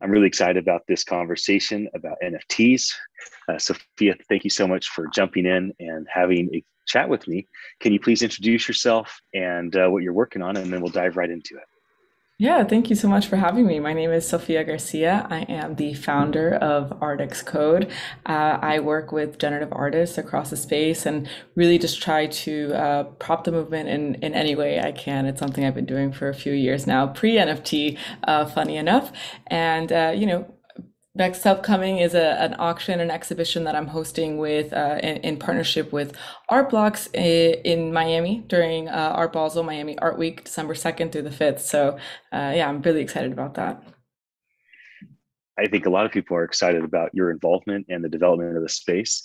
I'm really excited about this conversation about NFTs. Uh, Sofía, thank you so much for jumping in and having a chat with me. Can you please introduce yourself and uh, what you're working on, and then we'll dive right into it. Yeah, thank you so much for having me. My name is Sofía García. I am the founder of ARTXCODE. Uh, I work with generative artists across the space and really just try to uh, prop the movement in, in any way I can. It's something I've been doing for a few years now, pre NFT, uh, funny enough. And, uh, you know, Next upcoming is a, an auction, an exhibition that I'm hosting with uh, in, in, partnership with Art Blocks in, in Miami during uh, Art Basel Miami Art Week, December 2nd through the 5th. So uh, yeah, I'm really excited about that. I think a lot of people are excited about your involvement and the development of the space.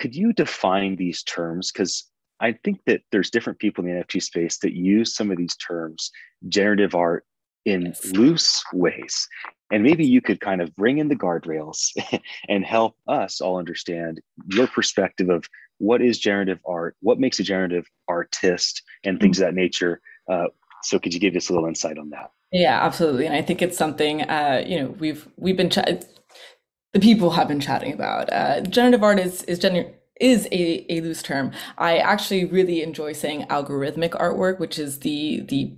Could you define these terms? Because I think that there's different people in the NFT space that use some of these terms, generative art, in loose ways. And maybe you could kind of bring in the guardrails and help us all understand your perspective of what is generative art, what makes a generative artist, and things of that nature. Uh, so, could you give us a little insight on that? Yeah, absolutely. And I think it's something uh, you know we've we've been ch- the people have been chatting about. Uh, generative art is is gener- is a, a loose term. I actually really enjoy saying algorithmic artwork, which is the the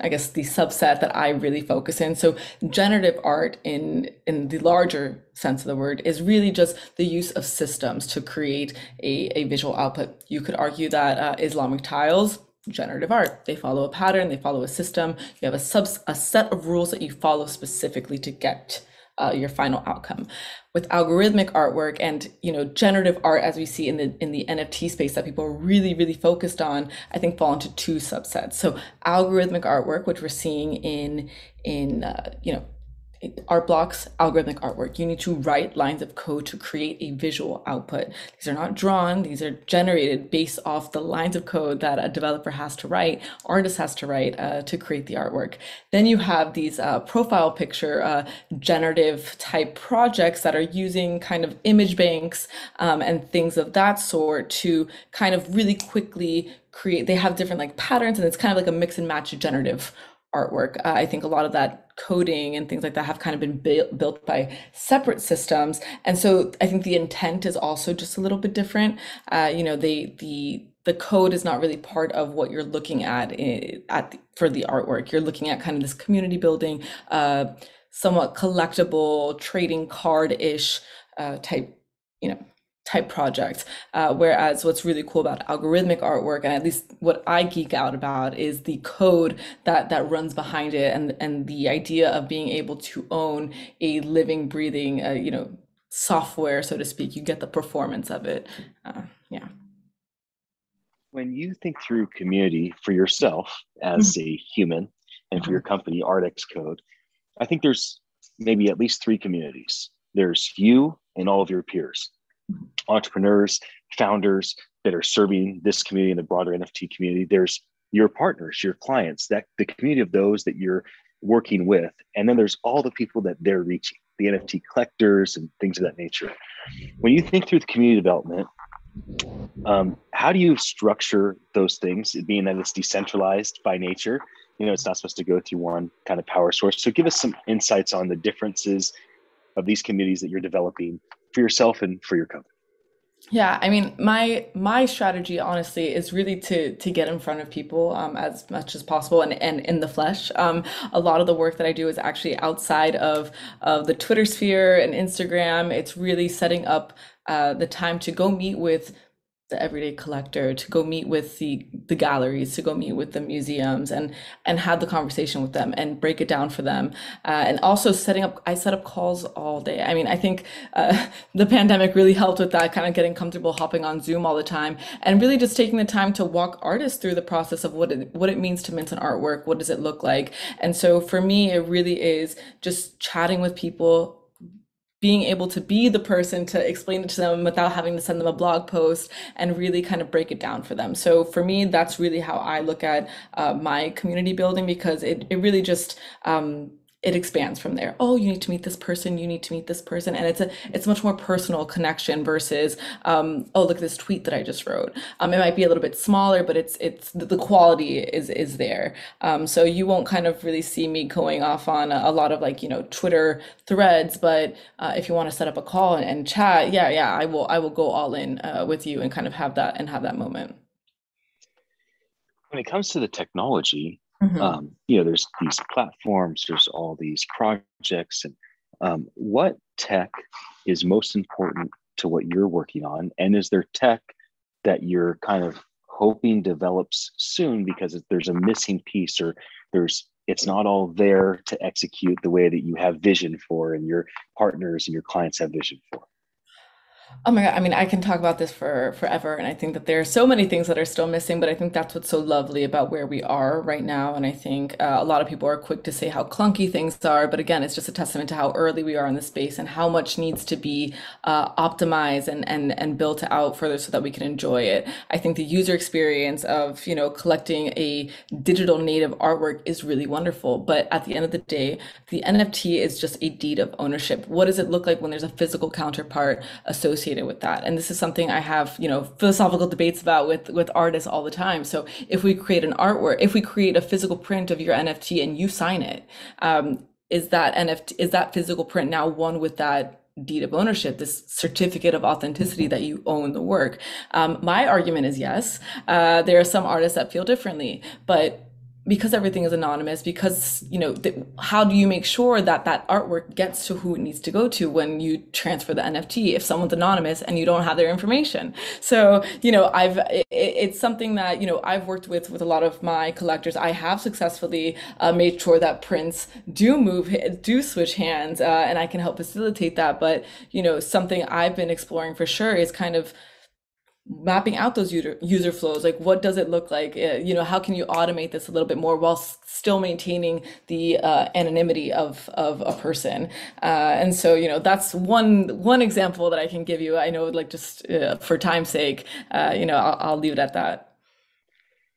I guess the subset that I really focus in. So generative art in in the larger sense of the word is really just the use of systems to create a, a visual output. You could argue that uh, Islamic tiles generative art. They follow a pattern, they follow a system. You have a sub a set of rules that you follow specifically to get uh, your final outcome. With algorithmic artwork and you know generative art, as we see in the in the NFT space that people are really really focused on, I think fall into two subsets. So algorithmic artwork, which we're seeing in in uh, you know art blocks, algorithmic artwork. You need to write lines of code to create a visual output. These are not drawn, these are generated based off the lines of code that a developer has to write, artist has to write uh, to create the artwork. Then you have these uh, profile picture uh, generative type projects that are using kind of image banks um, and things of that sort to kind of really quickly create, they have different like patterns and it's kind of like a mix and match generative artwork. Uh, I think a lot of that coding and things like that have kind of been built built by separate systems, and so I think the intent is also just a little bit different. Uh, you know, they the the code is not really part of what you're looking at in, at the, for the artwork. You're looking at kind of this community building, uh, somewhat collectible trading card ish uh, type, you know, type project. Uh, whereas what's really cool about algorithmic artwork, and at least what I geek out about, is the code that that runs behind it, and and the idea of being able to own a living, breathing, uh, you know, software, so to speak. You get the performance of it. Uh, yeah. When you think through community for yourself as mm-hmm. a human and for your company, Artx Code, I think there's maybe at least three communities. There's you and all of your peers entrepreneurs, founders that are serving this community and the broader NFT community. There's your partners, your clients, that the community of those that you're working with. And then there's all the people that they're reaching, the NFT collectors and things of that nature. When you think through the community development, um, how do you structure those things, being that it's decentralized by nature? You know, it's not supposed to go through one kind of power source. So give us some insights on the differences of these communities that you're developing for yourself and for your company? Yeah, I mean, my my strategy honestly is really to to get in front of people um, as much as possible and, and in the flesh. Um, a lot of the work that I do is actually outside of of the Twitter sphere and Instagram. It's really setting up uh, the time to go meet with the everyday collector to go meet with the the galleries to go meet with the museums and and have the conversation with them and break it down for them. Uh, and also setting up i set up calls all day. I mean i think uh, the pandemic really helped with that kind of getting comfortable hopping on zoom all the time and really just taking the time to walk artists through the process of what it what it means to mint an artwork what does it look like. And so for me it really is just chatting with people being able to be the person to explain it to them without having to send them a blog post and really kind of break it down for them. So for me, that's really how I look at uh, my community building because it, it really just, um, it expands from there. Oh, you need to meet this person. You need to meet this person, and it's a it's a much more personal connection versus um, oh look at this tweet that I just wrote. Um, it might be a little bit smaller, but it's it's the quality is is there. Um, so you won't kind of really see me going off on a, a lot of like you know Twitter threads, but uh, if you want to set up a call and, and, chat, yeah, yeah, I will I will go all in uh, with you and kind of have that and have that moment. When it comes to the technology, Mm-hmm. Um, you know, there's these platforms, there's all these projects, and um, what tech is most important to what you're working on? And is there tech that you're kind of hoping develops soon because there's a missing piece or there's it's not all there to execute the way that you have vision for and your partners and your clients have vision for? Oh my God. I mean, I can talk about this for forever. And I think that there are so many things that are still missing, but I think that's what's so lovely about where we are right now. And I think uh, a lot of people are quick to say how clunky things are. But again, it's just a testament to how early we are in the space and how much needs to be uh, optimized and, and, and built out further so that we can enjoy it. I think the user experience of, you know, collecting a digital native artwork is really wonderful. But at the end of the day, the NFT is just a deed of ownership. What does it look like when there's a physical counterpart associated associated with that and this is something i have you know philosophical debates about with with artists all the time so if we create an artwork if we create a physical print of your nft and you sign it um, is that nft is that physical print now one with that deed of ownership, this certificate of authenticity that you own the work? Um, my argument is yes. Uh, there are some artists that feel differently, but because everything is anonymous because you know th- how do you make sure that that artwork gets to who it needs to go to when you transfer the nft if someone's anonymous and you don't have their information? So you know i've it, it's something that you know i've worked with with a lot of my collectors. I have successfully uh, made sure that prints do move do switch hands uh, and i can help facilitate that. But you know something i've been exploring for sure is kind of mapping out those user user flows like what does it look like uh, you know how can you automate this a little bit more while still maintaining the uh, anonymity of of a person uh, and so you know that's one one example that i can give you i know like just uh, for time's sake uh, you know I'll, I'll leave it at that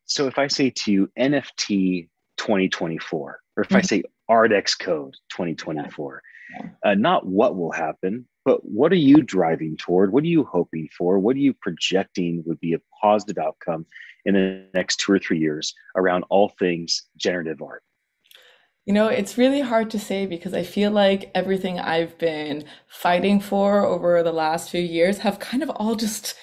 so if i say to you nft 2024 or if mm-hmm. i say ARTXCODE 2024 yeah. Uh, not what will happen but what are you driving toward? What are you hoping for? What are you projecting would be a positive outcome in the next two or three years around all things generative art? You know, it's really hard to say because I feel like everything I've been fighting for over the last few years have kind of all just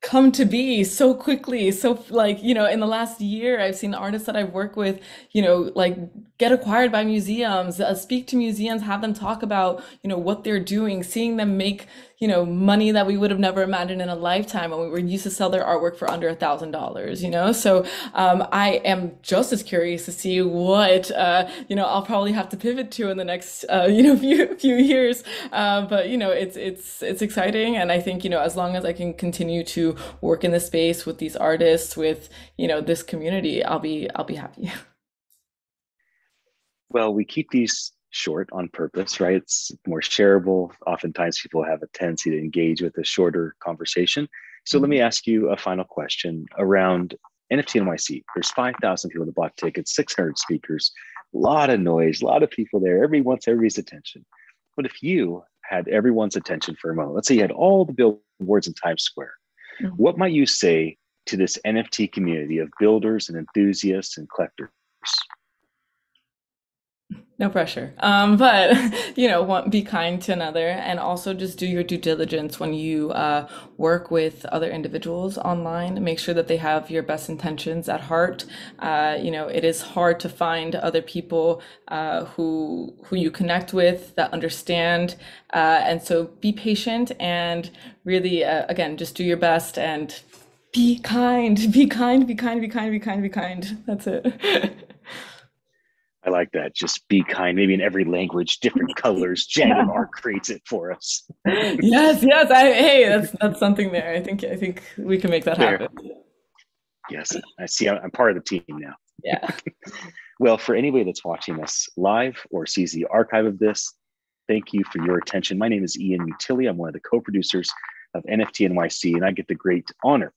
come to be so quickly so like you know in the last year i've seen artists that i've worked with you know like get acquired by museums uh, speak to museums have them talk about you know what they're doing seeing them make you know money that we would have never imagined in a lifetime when we were used to sell their artwork for under a thousand dollars you know? So um, i am just as curious to see what uh, you know i'll probably have to pivot to in the next uh, you know few few years. Uh, but you know it's it's it's exciting and i think you know as long as i can continue to work in the space with these artists with you know this community i'll be i'll be happy. Well, we keep these short on purpose, right? It's more shareable. Oftentimes people have a tendency to engage with a shorter conversation. So let me mm-hmm. ask you a final question around NFT NYC. There's 5,000 people that bought tickets, 600 speakers, a lot of noise, a lot of people there. Everybody wants everybody's attention. But if you had everyone's attention for a moment, let's say you had all the billboards in Times Square, mm-hmm. what might you say to this NFT community of builders and enthusiasts and collectors? No pressure. Um, but you know want, be kind to another and also just do your due diligence when you uh, work with other individuals online. Make sure that they have your best intentions at heart. Uh, you know it is hard to find other people uh, who who you connect with that understand. Uh, and so be patient and really uh, again just do your best and be kind be kind be kind be kind be kind be kind. That's it I like that. Just be kind, maybe in every language, different colors. Art creates it for us. yes, yes. I, hey, that's that's something there. I think I think we can make that there. happen. Yes, I see. I'm part of the team now. Yeah. well, for anybody that's watching us live or sees the archive of this, thank you for your attention. My name is Ian Utile. I'm one of the co-producers of NFT NYC, and I get the great honor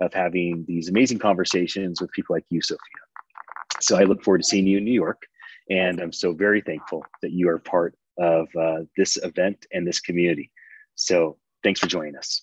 of having these amazing conversations with people like you, Sofía. So I look forward to seeing you in New York And I'm so very thankful that you are part of uh, this event and this community. So thanks for joining us.